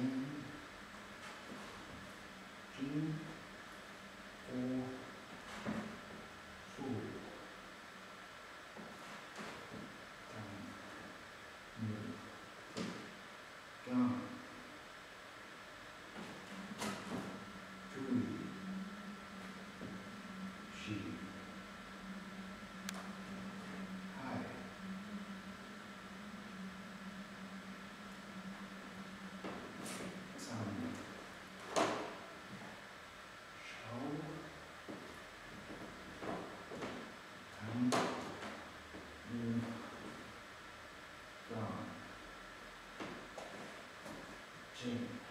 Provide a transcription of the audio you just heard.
Mm-hmm. 张静